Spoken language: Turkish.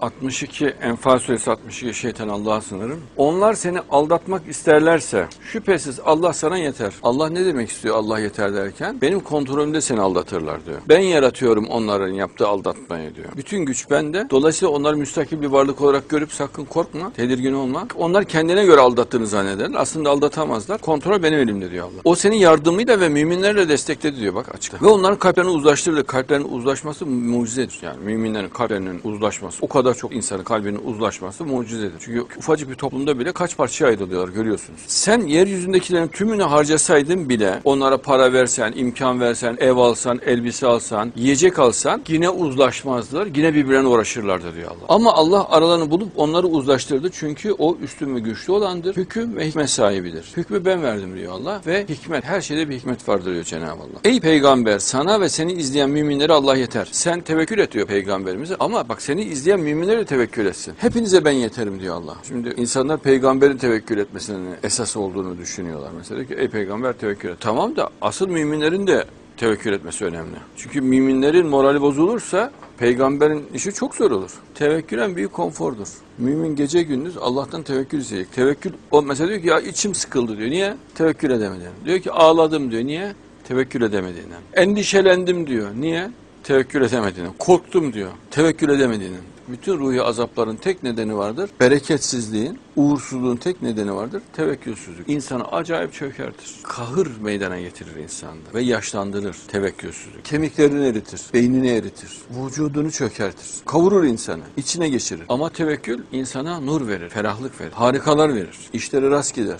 62 Enfal suresi 62 şeytan Allah'a sınırım. Onlar seni aldatmak isterlerse şüphesiz Allah sana yeter. Allah ne demek istiyor Allah yeter derken? Benim kontrolümde seni aldatırlar diyor. Ben yaratıyorum onların yaptığı aldatmayı diyor. Bütün güç bende. Dolayısıyla onları müstakil bir varlık olarak görüp sakın korkma, tedirgin olma. Onlar kendine göre aldattığını zannederler. Aslında aldatamazlar. Kontrol benim elimde diyor Allah. O senin yardımıyla ve müminlerle destekledi diyor bak açıkta. Ve onların kalplerini uzlaştırdı. Kalplerinin uzlaşması mucizedir. Yani müminlerin kalplerinin uzlaşması, o kadar çok insanın kalbinin uzlaşması mucizedir. Çünkü ufacık bir toplumda bile kaç parçaya ayrılıyorlar görüyorsunuz. Sen yeryüzündekilerin tümünü harcasaydın bile onlara para versen, imkan versen, ev alsan, elbise alsan, yiyecek alsan yine uzlaşmazlar. Yine birbirine uğraşırlardı diyor Allah. Ama Allah aralarını bulup onları uzlaştırdı. Çünkü o üstün ve güçlü olandır. Hüküm ve hikmet sahibidir. Hükmü ben verdim diyor Allah ve hikmet her şeyde bir hikmet vardır diyor Cenab-ı Allah. Ey peygamber sana ve seni izleyen müminlere Allah yeter. Sen tevekkül et diyor peygamberimize ama bak seni izleyen müminlere tevekkül etsin. Hepinize ben yeterim diyor Allah. Şimdi insanlar peygamberin tevekkül etmesinin esas olduğunu düşünüyorlar. Mesela ki ey peygamber tevekkül et. Tamam da asıl müminlerin de tevekkül etmesi önemli. Çünkü müminlerin morali bozulursa peygamberin işi çok zor olur. Tevekkül en büyük konfordur. Mümin gece gündüz Allah'tan tevekkül isteyecek. Tevekkül, o mesela diyor ki ya içim sıkıldı diyor. Niye? Tevekkül edemedim. Diyor ki ağladım diyor. Niye? Tevekkül edemediğinden. Endişelendim diyor. Niye? Tevekkül edemediğinden. Korktum diyor. Tevekkül edemediğinden. Bütün ruhi azapların tek nedeni vardır. Bereketsizliğin, uğursuzluğun tek nedeni vardır. Tevekkülsüzlük. İnsanı acayip çökertir. Kahır meydana getirir insanda ve yaşlandırır tevekkülsüzlük. Kemiklerini eritir, beynini eritir, vücudunu çökertir. Kavurur insanı, içine geçirir. Ama tevekkül insana nur verir, ferahlık verir, harikalar verir. İşleri rast gider.